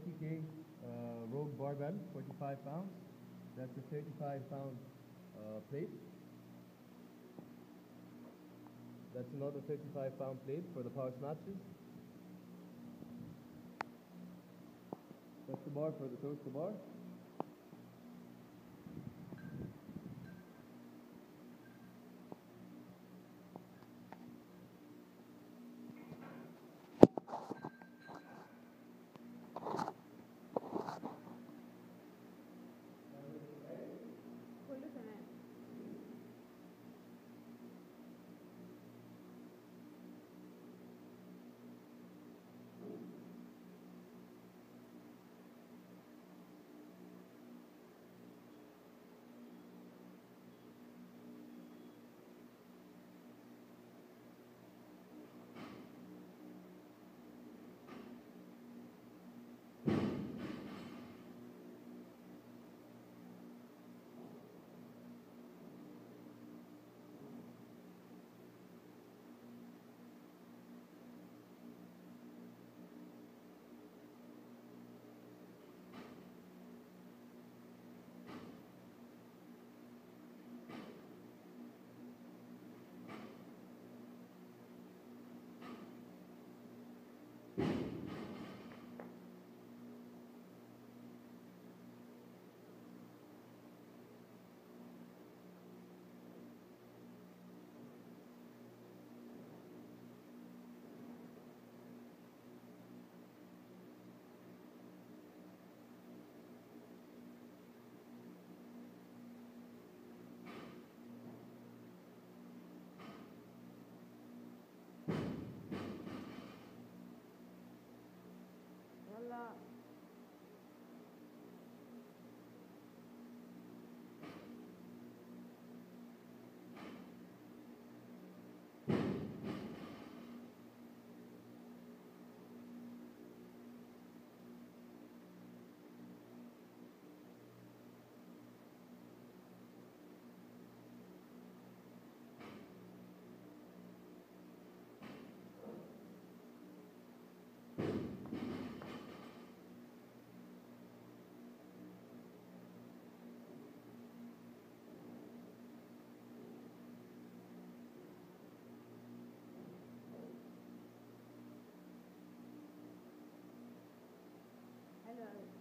20K uh, Rogue barbell, 45 pounds. That's a 35 pound uh, plate. That's another 35 pound plate for the power snatches. That's the bar for the toaster bar. Hello.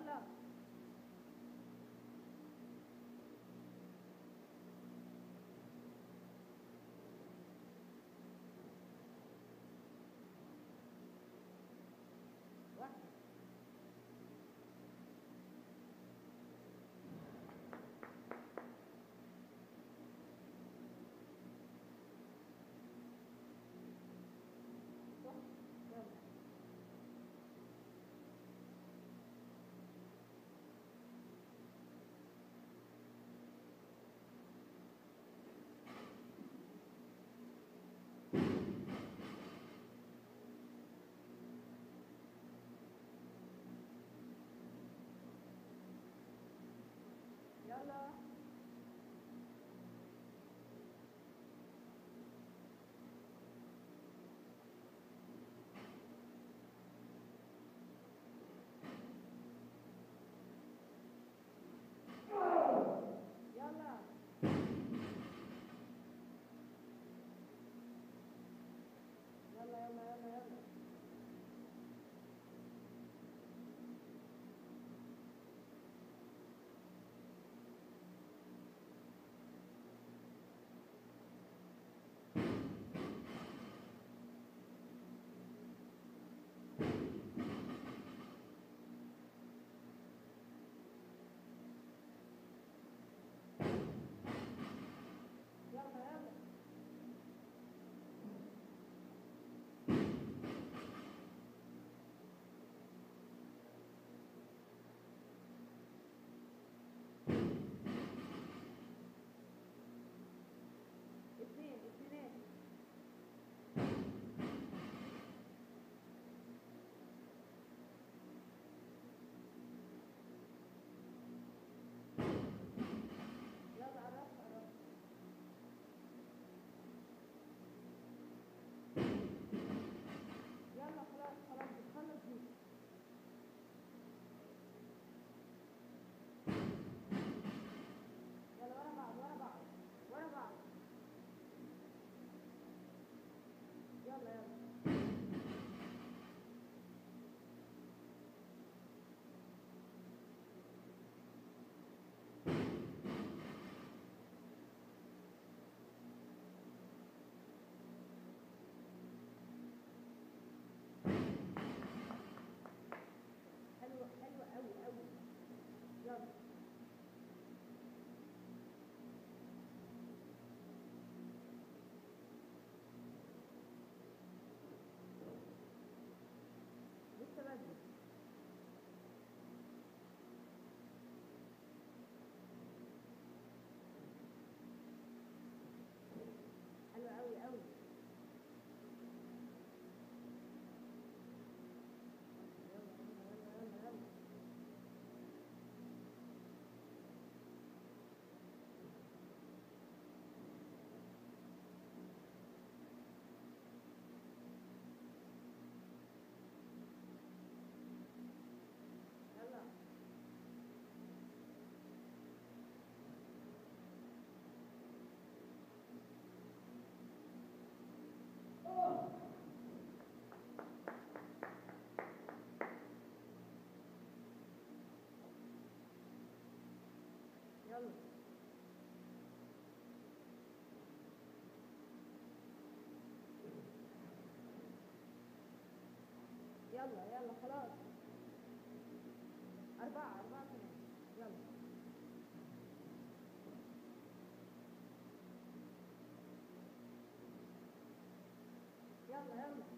Allah. يلا يلا يلا خلاص. أربعة أربعة يلا. يلا يلا.